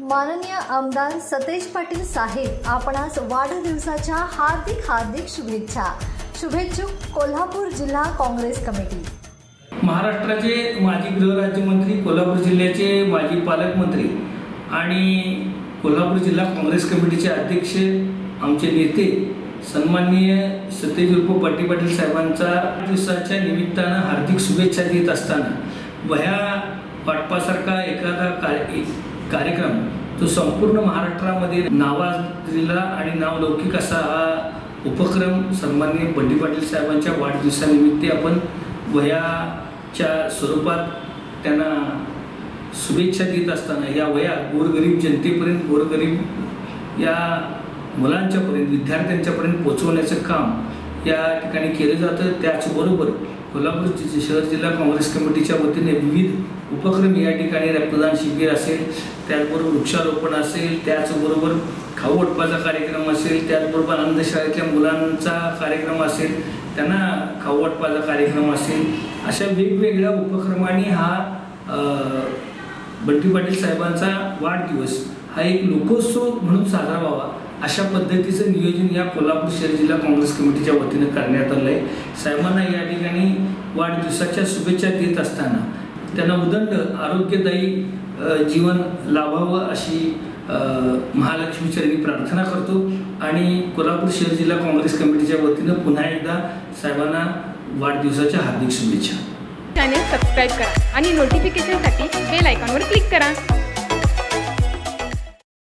माननीय आमदार सतेज पाटील साहेब आपणास वाढदिवसाच्या हार्दिक हार्दिक शुभेच्छा. शुभेच्छुक कोल्हापूर जिल्हा काँग्रेस कमिटी. महाराष्ट्राचे माजी गृहराज्यमंत्री कोल्हापूर जिल्ह्याचे माजी पालकमंत्री आणि कोल्हापूर जिल्हा काँग्रेस कमिटीचे अध्यक्ष आमचे नेते सन्माननीय सतेज उर्फ पाटील पाटील साहेबांचा दिवसाच्या निमित्तानं हार्दिक शुभेच्छा देत असताना वह्या वाटपासारखा एखादा कार्य कार्यक्रम तो संपूर्ण महाराष्ट्रामध्ये नावाजलेला आणि नावलौकिक असा हा उपक्रम सन्माननीय बंडी पाटील साहेबांच्या वाढदिवसानिमित्त आपण वयाच्या स्वरूपात त्यांना शुभेच्छा देत असताना या वया गोरगरीब जनतेपर्यंत गोरगरीब या मुलांच्यापर्यंत विद्यार्थ्यांच्यापर्यंत पोचवण्याचं काम या ठिकाणी केलं जातं त्याचबरोबर कोल्हापूर शहर जिल्हा काँग्रेस कमिटीच्या वतीने विविध उपक्रम या ठिकाणी रक्तदान शिबिर असेल त्याचबरोबर वृक्षारोपण असेल त्याचबरोबर खाऊ वाटपाचा कार्यक्रम असेल त्याचबरोबर आनंद शाळेतल्या मुलांचा कार्यक्रम असेल त्यांना खाऊ वाटपाचा कार्यक्रम असेल अशा वेगवेगळ्या उपक्रमांनी हा बंटी पाटील साहेबांचा वाढदिवस हा एक लोकोत्सव म्हणून साजरा व्हावा. अशा पद्धतीचं नियोजन या कोल्हापूर शहर जिल्हा काँग्रेस कमिटीच्या वतीनं करण्यात आलं आहे साहेबांना या ठिकाणी वाढदिवसाच्या शुभेच्छा देत असताना त्यांना उदंड आरोग्यदायी जीवन लाभावं अशी महालक्ष्मी चरणी प्रार्थना करतो आणि कोल्हापूर शहर जिल्हा काँग्रेस कमिटीच्या वतीनं पुन्हा एकदा साहेबांना वाढदिवसाच्या हार्दिक शुभेच्छा. चॅनेल सबस्क्राईब करा आणि नोटिफिकेशनसाठी बेल आयकॉनवर क्लिक करा.